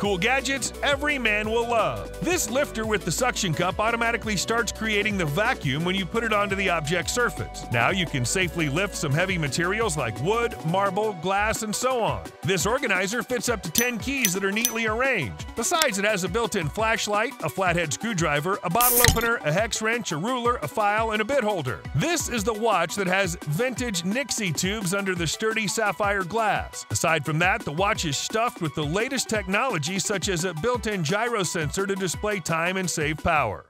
Cool gadgets every man will love. This lifter with the suction cup automatically starts creating the vacuum when you put it onto the object surface. Now you can safely lift some heavy materials like wood, marble, glass, and so on. This organizer fits up to 10 keys that are neatly arranged. Besides, it has a built-in flashlight, a flathead screwdriver, a bottle opener, a hex wrench, a ruler, a file, and a bit holder. This is the watch that has vintage Nixie tubes under the sturdy sapphire glass. Aside from that, the watch is stuffed with the latest technology such as a built-in gyro sensor to display time and save power.